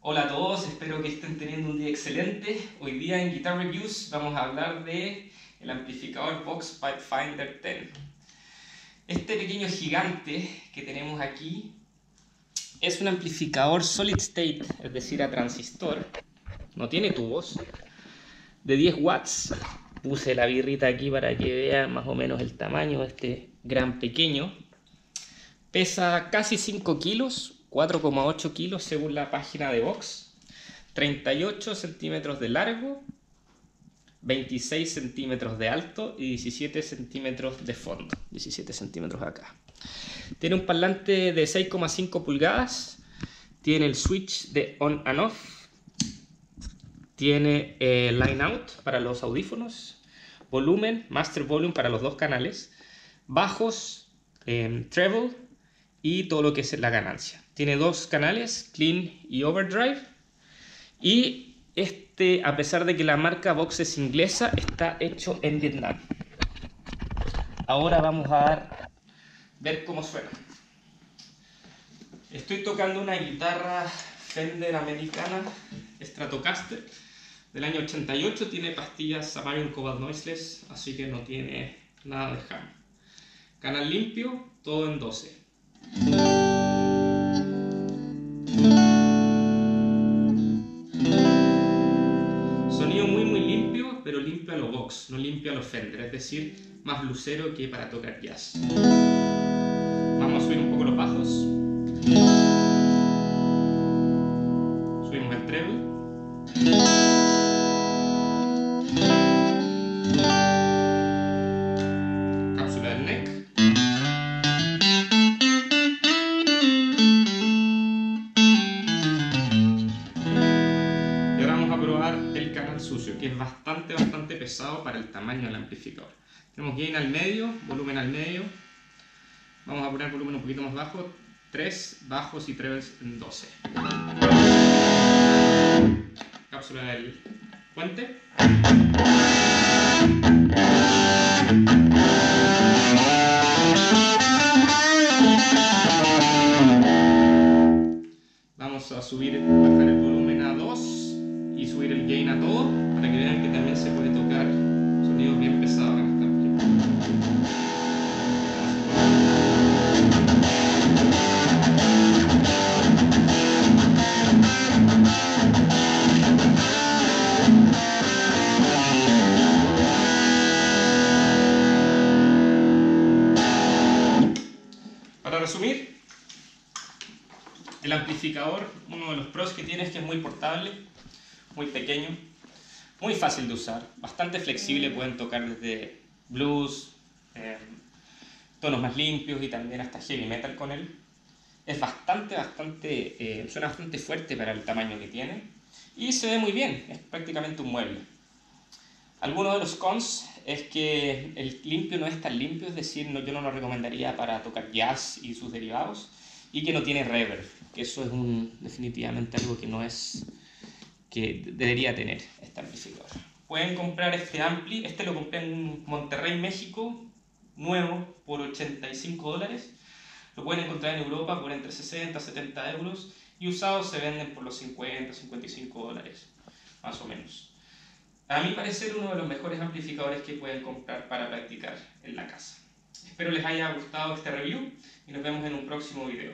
Hola a todos, espero que estén teniendo un día excelente. Hoy día en Guitar Reviews vamos a hablar de el amplificador Vox Pipefinder 10. Este pequeño gigante que tenemos aquí es un amplificador solid state, es decir, a transistor. No tiene tubos. De 10 watts. Puse la birrita aquí para que vean más o menos el tamaño de este gran pequeño. Pesa casi 5 kilos, 4,8 kilos según la página de Vox, 38 centímetros de largo, 26 centímetros de alto y 17 centímetros de fondo, 17 centímetros acá. Tiene un parlante de 6,5 pulgadas, tiene el switch de on and off, tiene eh, line out para los audífonos, volumen, master volume para los dos canales, bajos, eh, treble y todo lo que es la ganancia. Tiene dos canales, Clean y Overdrive. Y este, a pesar de que la marca Vox es inglesa, está hecho en Vietnam. Ahora vamos a ver cómo suena. Estoy tocando una guitarra Fender americana Stratocaster del año 88. Tiene pastillas Samarium Cobalt Noiseless, así que no tiene nada de ham. Canal limpio, todo en 12. Pero limpio a los box, no limpio a los Fender, es decir, más lucero que para tocar jazz. Vamos a subir un poco los bajos. Sucio, que es bastante, bastante pesado para el tamaño del amplificador. Tenemos gain al medio, volumen al medio. Vamos a poner volumen un poquito más bajo, 3 bajos y trebles en 12. Cápsula del puente. Vamos a subir, bajar el volumen a 2 y subir el gain a todo para que vean que también se puede tocar sonidos bien pesados en. Para resumir, el amplificador, uno de los pros que tiene es que es muy portable, muy pequeño, muy fácil de usar, bastante flexible, pueden tocar desde blues, eh, tonos más limpios y también hasta heavy metal con él. Es bastante, bastante, eh, suena bastante fuerte para el tamaño que tiene y se ve muy bien, es prácticamente un mueble. Algunos de los cons es que el limpio no es tan limpio, es decir, no, yo no lo recomendaría para tocar jazz y sus derivados, y que no tiene reverb, que eso es un, definitivamente algo que no es que debería tener este amplificador. Pueden comprar este ampli, este lo compré en Monterrey, México, nuevo, por 85 dólares. Lo pueden encontrar en Europa por entre 60 y 70 euros, y usados se venden por los 50, 55 dólares, más o menos. A mi parecer uno de los mejores amplificadores que pueden comprar para practicar en la casa. Espero les haya gustado este review y nos vemos en un próximo video.